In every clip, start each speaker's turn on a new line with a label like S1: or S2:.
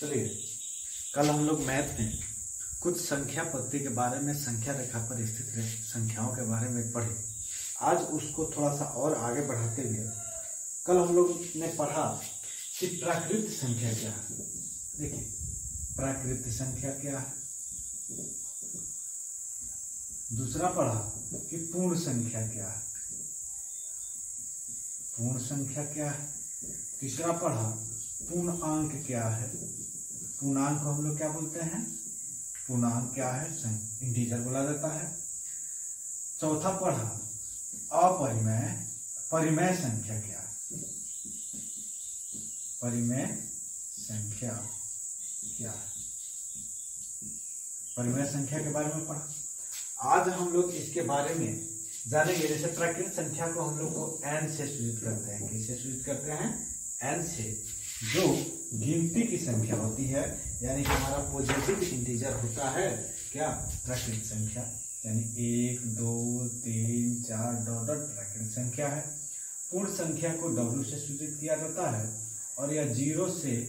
S1: चलिए, कल हम लोग मैथ में कुछ संख्या पद्धति के बारे में, संख्या रेखा पर स्थित संख्याओं के बारे में पढ़े। आज उसको थोड़ा सा और आगे बढ़ाते हुए, कल हम लोग ने पढ़ा कि प्राकृत संख्या क्या है। देखिए प्राकृत संख्या क्या है? दूसरा पढ़ा कि पूर्ण संख्या क्या है। पूर्ण संख्या क्या है? तीसरा पढ़ा पूर्णांक क्या है? पूर्णांक को हम लोग क्या बोलते हैं? पूर्णांक क्या है? इंटीजर बोला जाता है। चौथा पढ़ा। अपरिमय परिमय संख्या क्या है? परिमय संख्या क्या है? परिमय संख्या के बारे में पढ़ा। आज हम लोग इसके बारे में जानेंगे। जैसे प्राकृतिक संख्या को हम लोग को एन से सूचित करते हैं। किससे सूचित करते हैं? एन से। जो गिनती की संख्या होती है, यानी कि हमारा पॉजिटिव इंटीजर होता है, क्या? प्राकृतिक संख्या। यानी एक, दो, तीन, चार डॉट प्राकृतिक संख्या है। पूर्ण संख्या को डब्ल्यू से सूचित किया जाता है और यह ज़ीरो से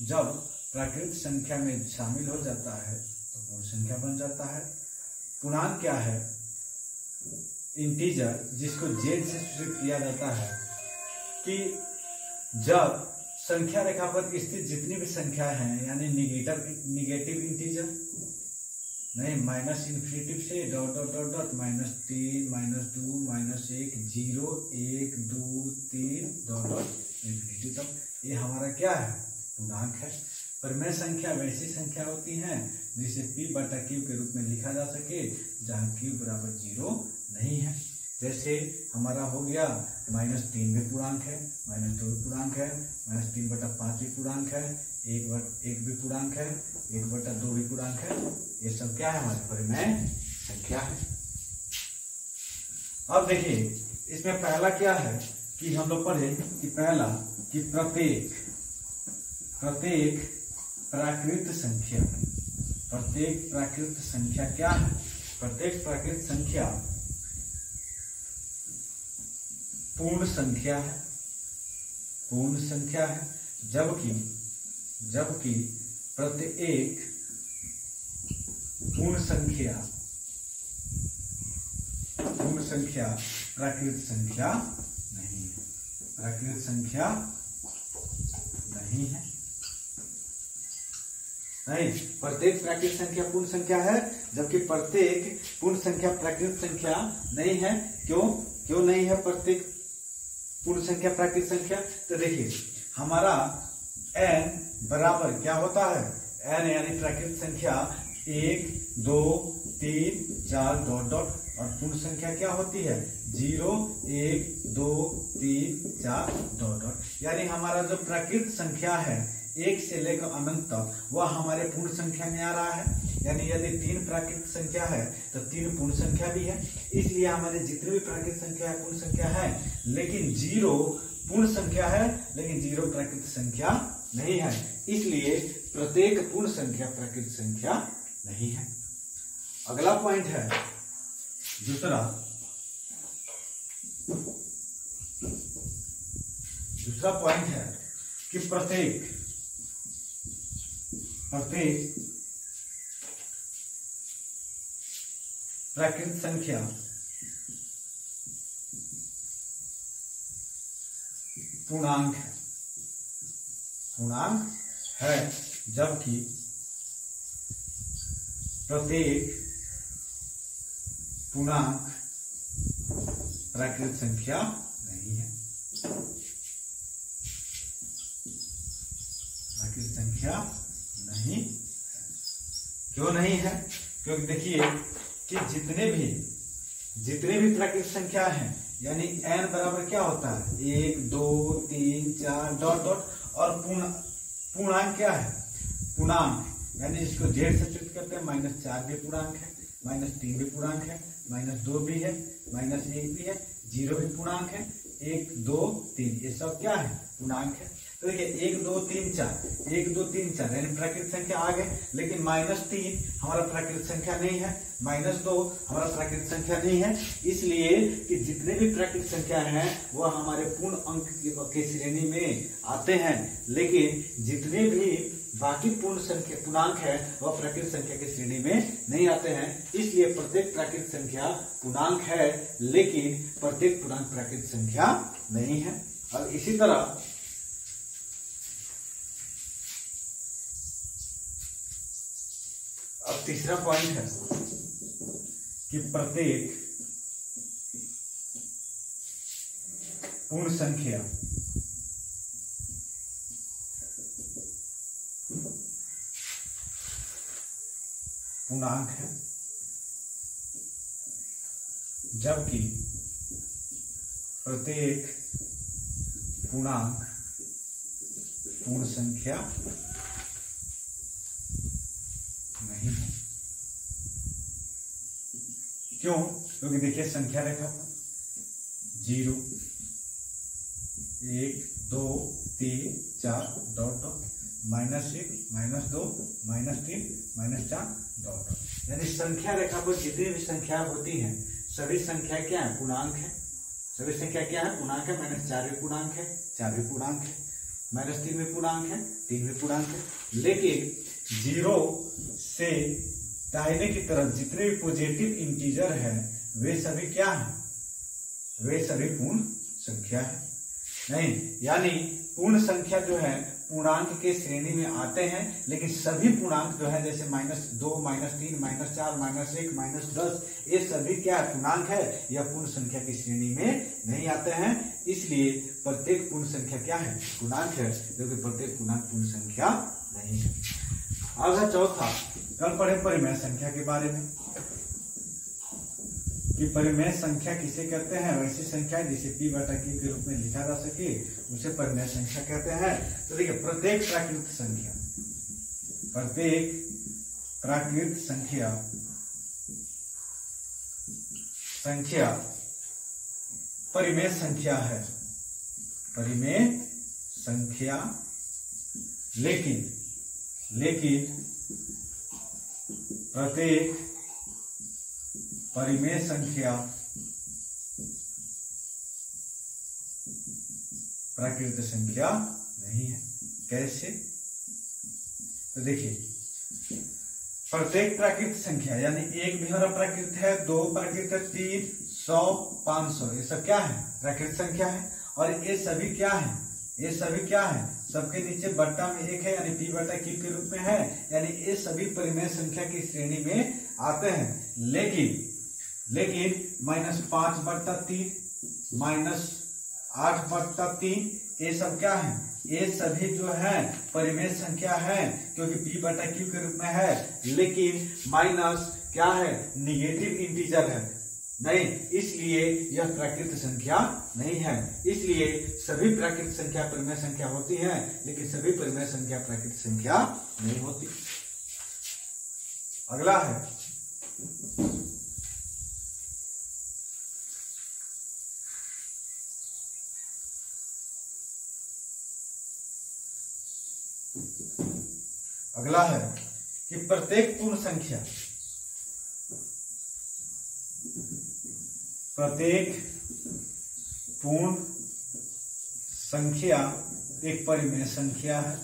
S1: जब प्राकृतिक संख्या में शामिल हो जाता है तो पूर्ण संख्या बन जाता है। पूर्णांक क्या है? इंटीजर जिसको जेड से सूचित किया जाता है कि जब संख्या रेखा पर स्थित जितनी भी संख्या है, यानी निगेटिव निगेटिव इंटीजर नहीं माइनस इन्फिनेटिव से dot dot dot dot minus तीन माइनस दो माइनस एक ज़ीरो एक, दो, तीन डॉट डॉट इन्फिनेटिव तक। ये हमारा क्या है? पूर्णांक है। परिमेय संख्या वैसी संख्या होती है, जिसे पी बटा क्यू के रूप में लिखा जा सके, जहाँ क्यू बराबर ज़ीरो नहीं है। जैसे हमारा हो गया माइनस तीन भी पूर्णांक है, माइनस दो भी पूर्णांक है, माइनस तीन बटा पाँच भी पूर्णांक है, एक बट एक भी पूर्णांक है, एक बटा दो भी पूर्णांक है। ये सब क्या है हमारे परिमेय संख्या है। अब देखिए, इसमें पहला क्या है कि हम लोग पढ़े कि पहला कि प्रत्येक प्रत्येक प्राकृत संख्या, प्रत्येक प्राकृत संख्या क्या है? प्रत्येक प्राकृत संख्या पूर्ण संख्या है। पूर्ण संख्या है। जबकि जबकि प्रत्येक पूर्ण संख्या पूर्ण संख्या प्राकृत संख्या नहीं है। प्राकृत संख्या नहीं है। नहीं, प्रत्येक प्राकृत संख्या पूर्ण संख्या है, जबकि प्रत्येक पूर्ण संख्या प्राकृत संख्या नहीं है। क्यों? क्यों नहीं है प्रत्येक पूर्ण संख्या प्राकृत संख्या। तो देखिए, हमारा एन बराबर क्या होता है? एन यानी प्राकृत संख्या, एक, दो, तीन, चार, डॉट डॉट। और पूर्ण संख्या क्या होती है? ज़ीरो, एक, दो, तीन, चार, डॉट डॉट। यानी हमारा जो प्राकृत संख्या है एक से लेकर अनंत तक वह हमारे पूर्ण संख्या में आ रहा है। यानी यदि तीन प्राकृतिक संख्या है तो तीन पूर्ण संख्या भी है। इसलिए हमारे जितने भी प्राकृतिक संख्या है, पूर्ण संख्या है। लेकिन ज़ीरो पूर्ण संख्या है, लेकिन ज़ीरो प्राकृतिक संख्या नहीं है। इसलिए प्रत्येक पूर्ण संख्या प्राकृतिक संख्या नहीं है। अगला पॉइंट है, दूसरा। दूसरा पॉइंट है कि प्रत्येक प्रत्येक प्राकृत संख्या। पूर्णांक है। पूर्णांक है जबकि प्रत्येक पूर्णांक प्राकृत संख्या नहीं है। प्राकृत संख्या नहीं, क्यों नहीं है? क्योंकि देखिए कि जितने भी जितने भी प्राकृतिक संख्या हैं, यानी n बराबर क्या होता है? एक, दो, तीन, चार, डॉट डॉट, और पूर्ण, पूर्णांक क्या है? पूर्णांक। यानी इसको जेड से सूचित करते हैं, माइनस चार भी पूर्णांक है, माइनस तीन भी पूर्णांक है, माइनस दो भी है, माइनस एक भी है, ज़ीरो भी पूर्णांक है, एक, दो, तीन, ये सब क्या है? पूर्णांक है। तो देखिए, एक, दो, तीन, चार। एक, दो, तीन, चार। यानी प्राकृतिक संख्या आ गए, लेकिन माइनस तीन हमारा प्राकृतिक संख्या नहीं है। माइनस दो हमारा प्राकृतिक संख्या नहीं है। इसलिए कि जितने भी प्राकृतिक संख्या हैं, वह हमारे पूर्ण अंक के श्रेणी में आते हैं। लेकिन जितने भी बाकी पूर्ण संख्या, पूर्णांक है, वह प्राकृतिक संख्या की श्रेणी में नहीं आते हैं। इसलिए प्रत्येक प्राकृतिक संख्या पूर्णांक है, लेकिन प्रत्येक पूर्णांक प्राकृतिक संख्या नहीं है। और इसी तरह अब तीसरा पॉइंट है कि प्रत्येक पूर्ण संख्या पूर्णांक है जबकि प्रत्येक पूर्णांक पूर्ण संख्या नहीं है क्यों? क्योंकि देखिए संख्या रेखा पर ज़ीरो, एक, दो, तीन, चार, डॉट डॉट। माइनस एक, माइनस दो, माइनस तीन, माइनस चार, डॉट डॉट। यानी संख्या रेखा पर जितनी भी संख्या होती है, सभी संख्या क्या है? पूर्णांक है। सभी संख्या क्या है? पूर्णांक है। माइनस चार भी पूर्णांक है, चार भी पूर्णांक है। माइनस तीन भी पूर्णांक है, तीन भी पूर्णांक है। लेकिन ज़ीरो से दाहिने की तरफ़ जितने भी पॉजिटिव इंटीजर है, वे सभी क्या है? वे सभी पूर्ण संख्या है। नहीं, यानी पूर्ण संख्या जो है, पूर्णांक के श्रेणी में आते हैं, लेकिन सभी पूर्णांक जो है, जैसे माइनस दो माइनस तीन माइनस चार माइनस एक माइनस दस, ये सभी क्या पूर्णांक है यह पूर्ण संख्या की श्रेणी में नहीं आते हैं। इसलिए प्रत्येक पूर्ण संख्या क्या है? पूर्णांक है, जो क्योंकि प्रत्येक पूर्णांक, पूर्ण संख्या नहीं है। अब चौथा। कल पढ़े परिमेय संख्या के बारे में। कि परिमेय संख्या किसे कहते हैं वैसी संख्या जिसे पी बटा के रूप में लिखा जा सके, उसे परिमेय संख्या कहते हैं। तो देखिए, प्रत्येक प्राकृतिक संख्या, प्रत्येक प्राकृत संख्या संख्या, परिमेय संख्या है। परिमेय संख्या, लेकिन लेकिन प्रत्येक परिमेय संख्या प्राकृत संख्या नहीं है। कैसे? तो देखिए, प्रत्येक प्राकृत संख्या, यानी एक भी हमारा प्राकृत है, दो प्राकृत है, तीन, सौ, पाँच सौ, ये सब क्या है? प्राकृत संख्या है। और ये सभी क्या है? ये सभी क्या है? सबके नीचे बट्टा में एक है, यानी पी बट्टा क्यू के रूप में है, यानी ये सभी परिमेय संख्या की श्रेणी में आते हैं। लेकिन लेकिन माइनस पाँच बट्टा तीन, माइनस आठ बट्टा तीन ये सब क्या है? ये सभी जो है, परिमेय संख्या है, क्योंकि पी बटा क्यू के रूप में है। लेकिन माइनस क्या है? निगेटिव इंटीजर है। नहीं, इसलिए यह प्राकृतिक संख्या नहीं है। इसलिए सभी प्राकृतिक संख्या परिमेय संख्या होती है, लेकिन सभी परिमेय संख्या प्राकृतिक संख्या नहीं होती। अगला है। अगला है कि प्रत्येक पूर्ण संख्या प्रत्येक पूर्ण संख्या एक परिमेय संख्या है।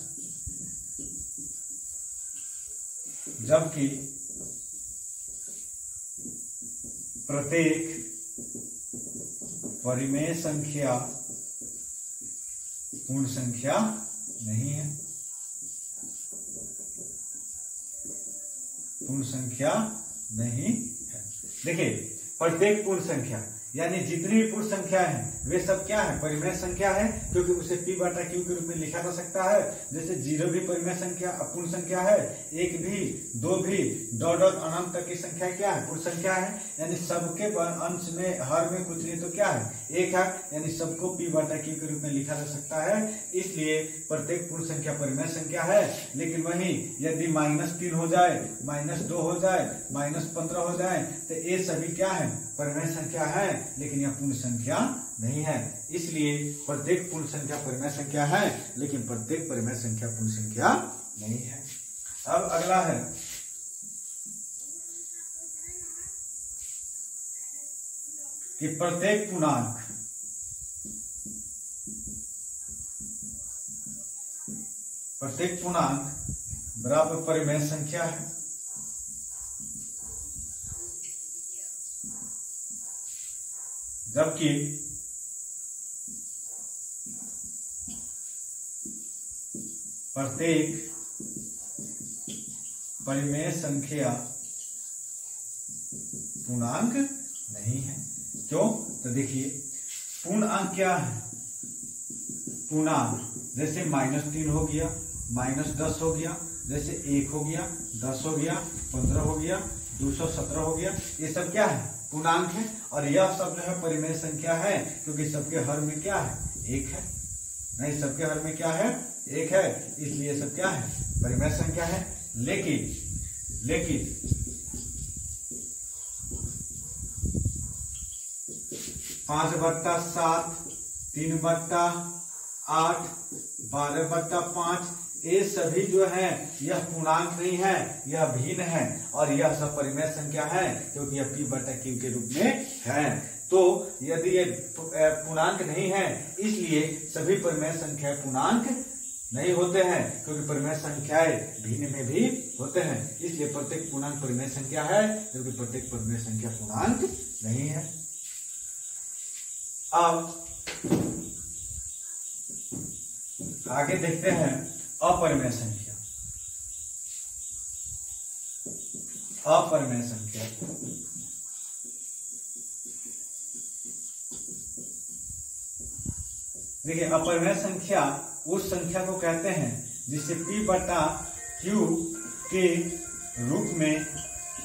S1: जबकि प्रत्येक परिमेय संख्या पूर्ण संख्या नहीं है। पूर्ण संख्या नहीं है। देखिए प्रत्येक पूर्ण संख्या। यानी जितनी भी पूर्ण संख्या है, वे सब क्या है? परिमेय संख्या है, क्योंकि उसे पी बाटा क्यू के रूप में लिखा जा सकता है। जैसे ज़ीरो भी परिमेय संख्या, अपूर्ण संख्या है, एक भी, दो भी दो डॉट अनंत तक की संख्या क्या है? पूर्ण संख्या है। यानी सबके अंश में, हर में कुछ नहीं तो क्या है? एक है, यानी सबको पी बाटा क्यू के रूप में लिखा जा सकता है। इसलिए प्रत्येक पूर्ण संख्या परिमेय संख्या है। लेकिन वही यदि माइनस तीन हो जाए माइनस दो हो जाए माइनस पंद्रह हो जाए तो ये सभी क्या है? परिमेय संख्या है, लेकिन यह पूर्ण संख्या नहीं है। इसलिए प्रत्येक पूर्ण संख्या परिमेय संख्या है, लेकिन प्रत्येक परिमेय संख्या पूर्ण संख्या नहीं है। अब अगला है। कि प्रत्येक पूर्णांक प्रत्येक पूर्णांक बराबर परिमेय संख्या है। जबकि प्रत्येक परिमेय संख्या पूर्णांक नहीं है। क्यों? तो देखिए, पूर्णांक क्या है? पूर्णांक, जैसे माइनस तीन हो गया, माइनस दस हो गया, जैसे एक हो गया, दस हो गया, पंद्रह हो गया, दो सौ सत्रह हो गया, ये सब क्या है? पूर्णांक है। और यह सब जो है, परिमेय संख्या है, क्योंकि सबके हर में क्या है? एक है। नहीं, सबके हर में क्या है? एक है। इसलिए सब क्या है? परिमेय संख्या है। लेकिन लेकिन, पाँच बट्टा सात, तीन बट्टा आठ, बारह बट्टा पाँच ये सभी जो है, यह पूर्णांक नहीं है, यह भिन्न है। और यह सब परिमेय संख्या है, क्योंकि यह पी बटा क्यू के रूप में है। तो यदि ये पूर्णांक नहीं है, इसलिए सभी परिमेय संख्या पूर्णांक नहीं होते हैं, क्योंकि परिमेय संख्याएँ भिन्न में भी होते हैं। इसलिए प्रत्येक पूर्णांक परिमेय संख्या है, जबकि प्रत्येक परिमेय संख्या पूर्णांक नहीं है। अब आगे देखते हैं। अपरिमेय संख्या अपरिमेय संख्या देखिए अपरिमेय संख्या उस संख्या को कहते हैं, जिसे p बटा क्यू के रूप में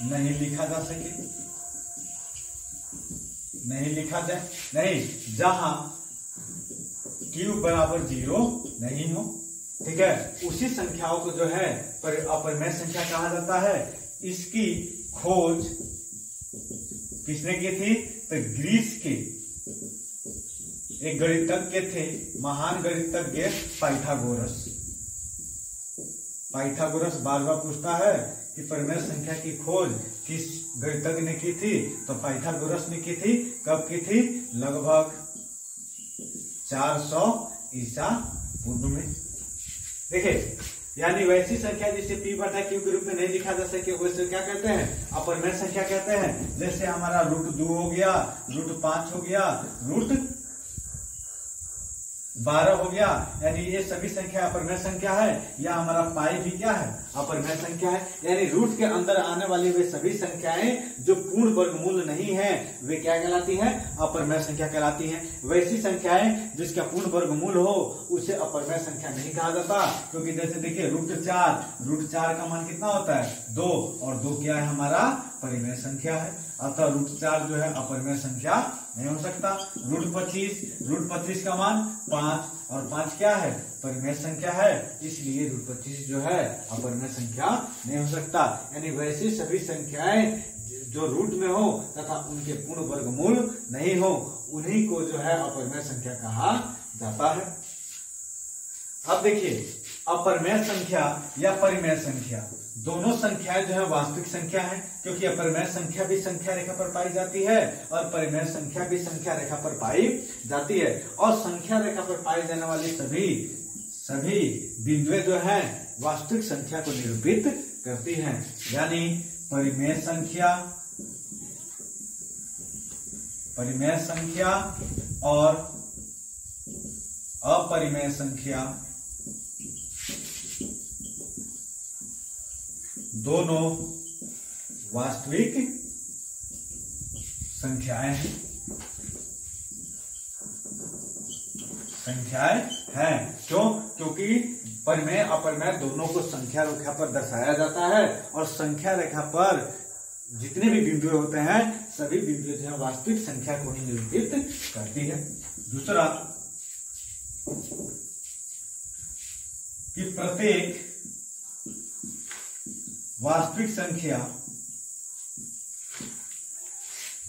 S1: नहीं लिखा जा सके। नहीं लिखा जाए। नहीं, जहाँ q बराबर ज़ीरो नहीं हो। ठीक है? उसी संख्याओं को जो है, पर अपरिमेय संख्या कहा जाता है। इसकी खोज किसने की थी? तो ग्रीस के। एक गणितज्ञ थे, महान गणितज्ञ पाइथागोरस। पाइथागोरस बार बार पूछता है कि परिमेय संख्या की खोज किस गणितज्ञ ने की थी? तो पाइथागोरस ने की थी। कब की थी? लगभग 400 ईसा पूर्व में। देखिए, यानी वैसी संख्या जिसे पी बटा क्यू के रूप में नहीं लिखा जा सके वैसे क्या कहते हैं? अपरिमेय संख्या कहते हैं। जैसे हमारा रूट दो हो गया रूट पाँच हो गया रूट बारह हो गया, यानी ये सभी संख्या अपरिमेय संख्या है, या हमारा पाई भी क्या है? अपरिमेय संख्या है, यानी रूट के अंदर आने वाली वे सभी संख्याएँ जो पूर्ण वर्गमूल नहीं है, वे क्या कहलाती हैं? अपरिमेय संख्या कहलाती हैं। वैसी संख्याएँ जिसका पूर्ण वर्गमूल हो, उसे अपरिमेय संख्या नहीं कहा जाता, क्योंकि जैसे देखिए, रूट चार रूट चार का मान कितना होता है? दो, और दो क्या है हमारा? परिमेय संख्या है। अतः रूट चार जो है, अपरिमेय संख्या नहीं हो सकता। रूट पच्चीस रूट पच्चीस का मान पाँच। और पाँच क्या है? परिमेय संख्या है। इसलिए रूट पच्चीस जो है, अपरिमेय संख्या नहीं हो सकता। यानी वैसे सभी संख्याएँ जो रूट में हो तथा उनके पूर्ण वर्गमूल नहीं हो, उन्हीं को जो है अपरिमेय संख्या कहा जाता है। अब देखिए अपरिमेय संख्या या परिमेय संख्या। दोनों संख्याएँ जो है वास्तविक संख्या है, क्योंकि अपरिमेय संख्या भी संख्या रेखा पर पाई जाती है और परिमेय संख्या भी संख्या रेखा पर पाई जाती है। और संख्या रेखा पर पाई जाने वाली सभी सभी बिंदुए जो है, वास्तविक संख्या को निरूपित करती हैं। यानी परिमेय संख्या परिमेय संख्या और अपरिमेय संख्या। दोनों वास्तविक संख्याएँ हैं। संख्याएँ हैं। क्यों? क्योंकि परिमेय, अपरिमेय दोनों को संख्या रेखा पर दर्शाया जाता है और संख्या रेखा पर जितने भी बिंदु होते हैं, सभी बिंदु जो है, वास्तविक संख्या को ही निरूपित करती है। दूसरा, कि प्रत्येक वास्तविक संख्या।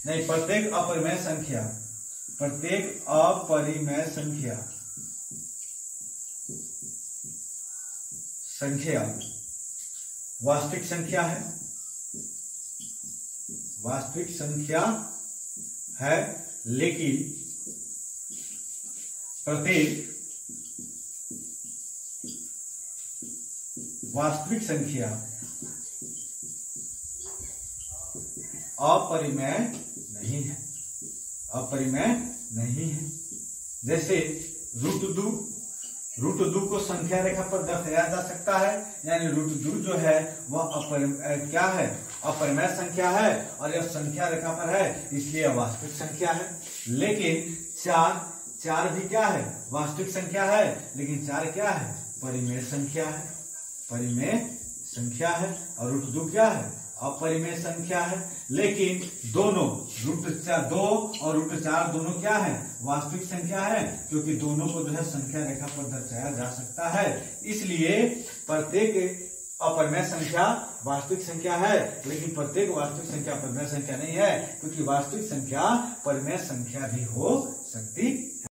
S1: नहीं, प्रत्येक अपरिमेय संख्या। प्रत्येक अपरिमेय संख्या। संख्या। वास्तविक संख्या है। वास्तविक संख्या है, लेकिन प्रत्येक वास्तविक संख्या अपरिमेय नहीं है। अपरिमेय नहीं है। जैसे रूट दू रूट दू को संख्या रेखा पर दर्शाया जा सकता है, यानी रूट दू जो है, वह अपरिमेय क्या है? अपरिमेय संख्या है, और यह संख्या रेखा पर है, इसलिए वास्तविक संख्या है। लेकिन चार चार भी क्या है? वास्तविक संख्या है, लेकिन चार क्या है? परिमेय संख्या है। परिमेय संख्या है, और रूट दू क्या है? अपरिमेय संख्या है। लेकिन दोनों, रूट चार दो और रूट चार दोनों क्या है? वास्तविक संख्या है, क्योंकि दोनों को जो है संख्या रेखा पर दर्शाया जा सकता है। इसलिए प्रत्येक अपरिमेय संख्या वास्तविक संख्या है, लेकिन प्रत्येक वास्तविक संख्या परिमेय संख्या नहीं है, क्योंकि वास्तविक संख्या परिमेय संख्या भी हो सकती है।